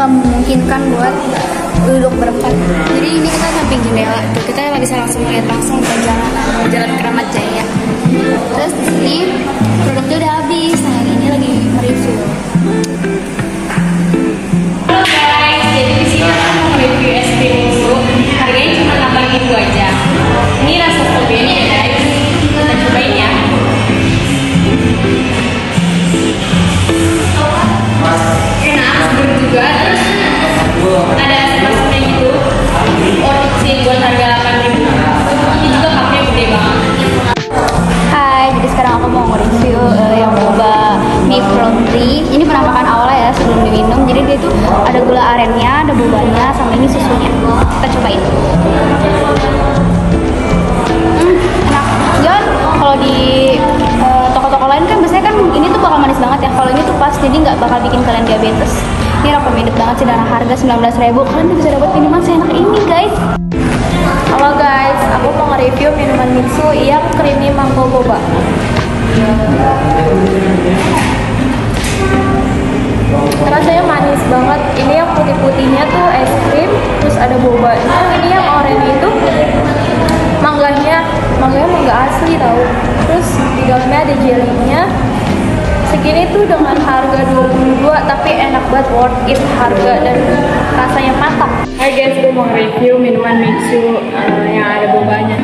nggak memungkinkan buat duduk berempat. Jadi ini kita samping jendela tuh kita bisa langsung lihat langsung ke jalan jalan Keramat Jaya. Terus di sini produknya udah habis, tea. Ini penampakan awalnya ya sebelum diminum. Jadi dia itu ada gula arennya, ada bobanya, sama ini susunya. Kita cobain. Hmm, kalau di eh, toko-toko lain kan biasanya kan ini tuh bakal manis banget ya. Kalau ini tuh pas, jadi nggak bakal bikin kalian diabetes. Ini recommended banget sih dengan harga 19.000 Kalian bisa dapat minuman seenak ini guys. Halo guys, aku mau nge-review minuman Mixu yang creamy mango boba. Ada bobanya. Ini yang oranye itu mangganya, mangganya mangga asli tau. Terus di dalamnya ada jelinya. Segini tuh dengan harga 22 tapi enak banget worth it harga dan rasanya mantap. Hai guys, gue mau review minuman Mixu eh, yang ada bobanya.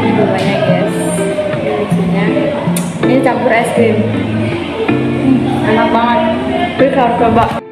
Ini bobanya guys. Ini. Ini campur es krim. Enak banget. Terus harus coba.